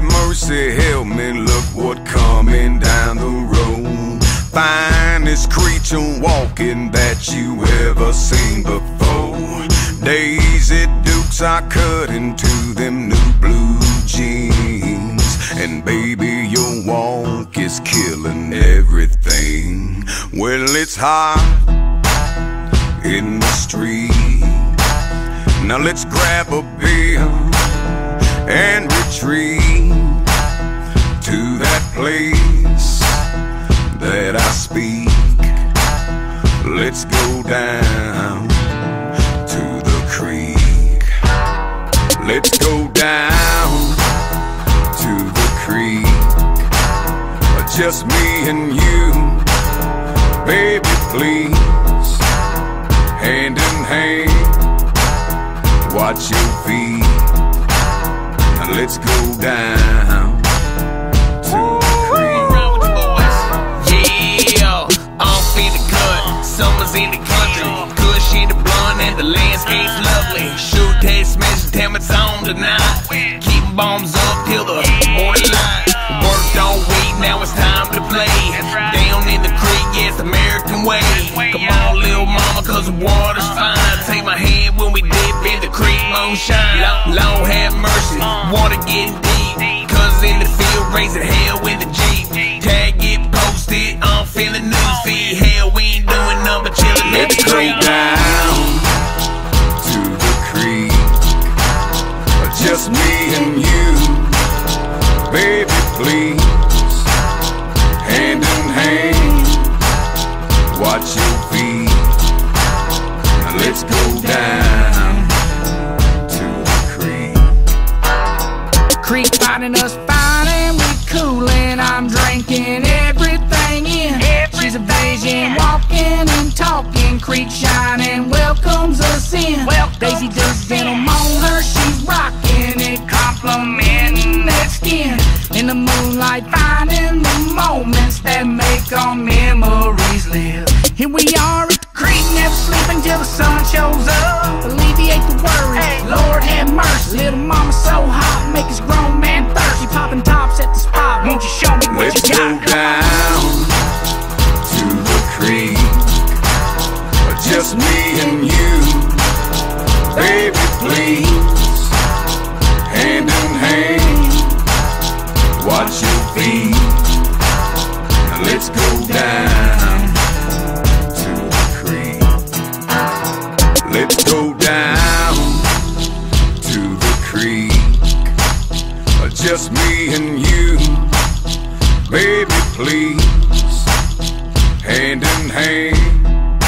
have mercy, help me, look what coming down the road. Finest creature walking that you ever seen before. Daisy Dukes are cut into them new blue jeans. And baby, your walk is killing everything. Well, it's hot in the street. Now let's grab a beer and retreat Let's go down to the creek. Let's go down to the creek. Just me and you, baby, please. Hand in hand, watch your feet. Let's go down Come on, little mama, cause the water's fine. Take my hand when we dip in the creek, moonshine. Lord have mercy, water getting deep. Cause in the field, raising hell with the Jeep. Tag get posted, I'm feeling news feed. Hell, we ain't doing nothing but chillin' in the creek. down to the creek. Just me and you, baby, please. Creek. Finding us fine and we coolin'. I'm drinking everything in. She's a vision, walking and talking. Creek shining welcomes us in. Daisy does denim on her, she's rocking it, complimenting that skin. In the moonlight, finding the moments that make our memories down to the creek. Just me and you, baby, please. Hand in hand, watch your feet. Now let's go down to the creek. Let's go down to the creek. Just me and you, baby, please. Hand in hand,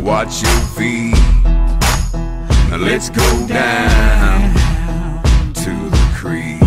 watch your feet. Now let's go down to the creek.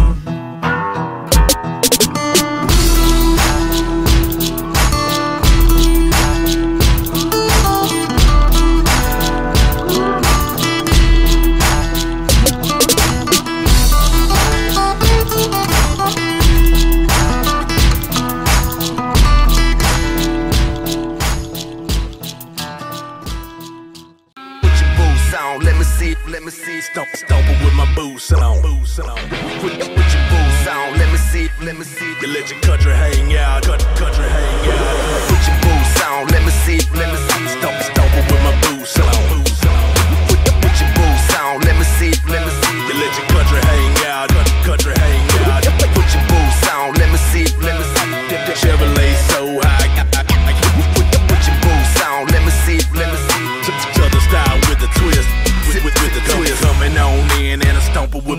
Me see, stomp, stomping with my boots on. Put, put your boots on, let me see, let me see. You let your country hang out,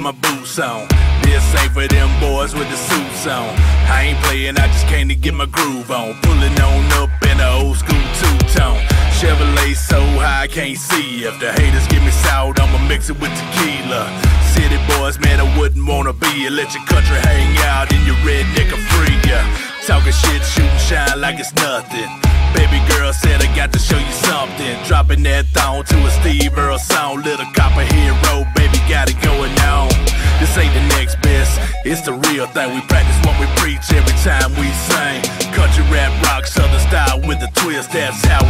my boots on. This ain't for them boys with the suits on. I ain't playing, I just came to get my groove on. Pulling on up in a old school two-tone. Chevrolet so high I can't see. If the haters give me salt, I'ma mix it with tequila. City boys, man, I wouldn't wanna be. Let your country hang out in your redneck free ya. Talking shit, shooting shine like it's nothing. Baby girl said I got to show you something. Dropping that thong to a Steve Earle song. Little copper hero, baby, got it going on. This ain't the next best, it's the real thing. We practice what we preach every time we sing. Country rap, rock, southern style with a twist. That's how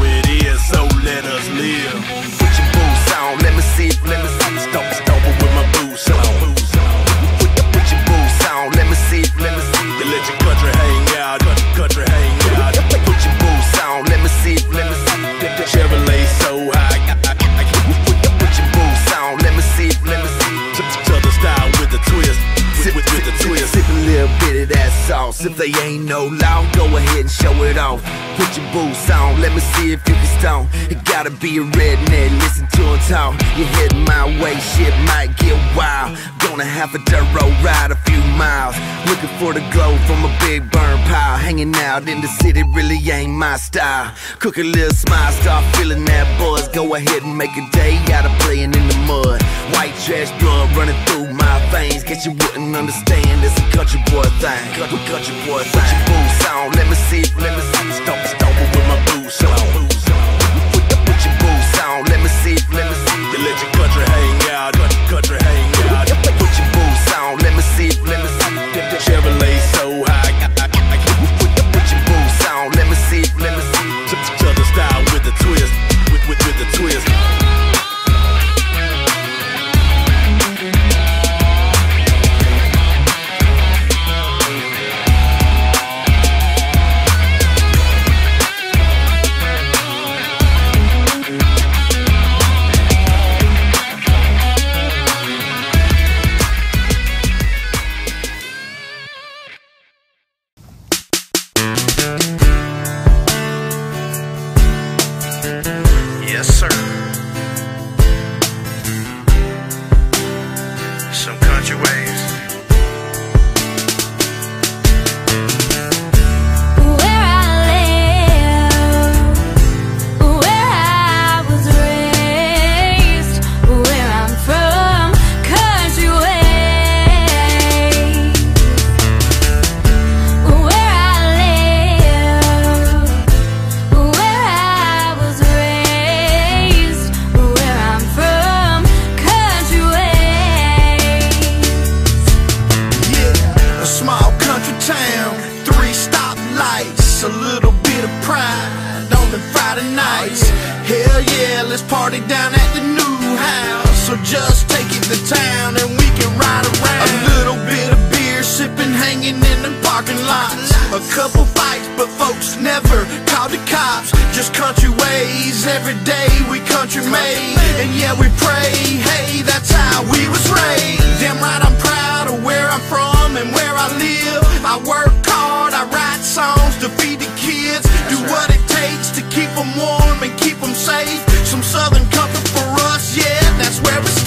Go ahead and show it off. Put your boots on, let me see if you can stone. It gotta be a redneck, listen to him talk. You're heading my way, shit might get wild. Gonna have a dirt road ride a few miles. Looking for the glow from a big burn pile. Hanging out in the city really ain't my style. Cook a little smile, start feeling that buzz. Go ahead and make a day out of playing in the mud. White trash blood running through my Guess you wouldn't understand, it's a country boy thing. Country, country boy thing. Put your boots on, let me see, let me see. Stomp, stomp with my boots on. Put, your boots on, let me see, let me see. You let your town, three stoplights, a little bit of pride on the Friday nights. Hell yeah, let's party down at the new house. So just take it to town and we can ride around. A little bit of beer sipping, hanging in the parking lots. A couple fights, but folks never called the cops. Just country ways, every day we country made. And yeah, we pray, hey, that's how we was raised. Damn right, I'm proud of where I'm from and where I live. I work hard, I write songs to feed the kids. Do what it takes to keep them warm and keep them safe. Some southern comfort for us, yeah, that's where we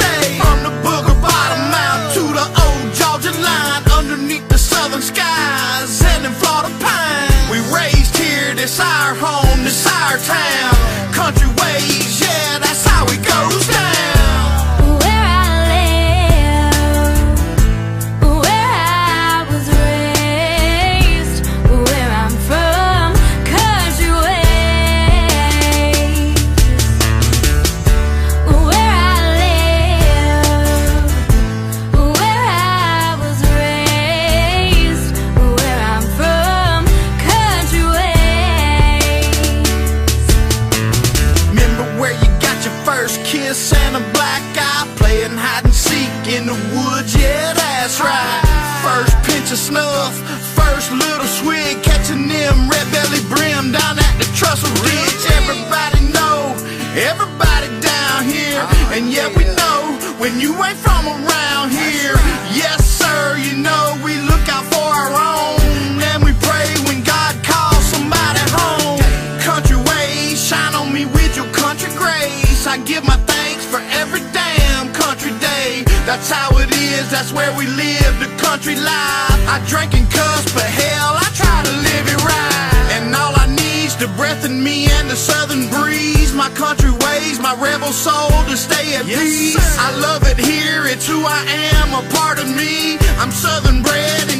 I give my thanks for every damn country day. That's how it is, that's where we live the country life. I drink and cuss, but hell, I try to live it right. And all I need's the breath in me and the southern breeze. My country ways, my rebel soul to stay at peace. I love it here, it's who I am, a part of me. I'm southern bred,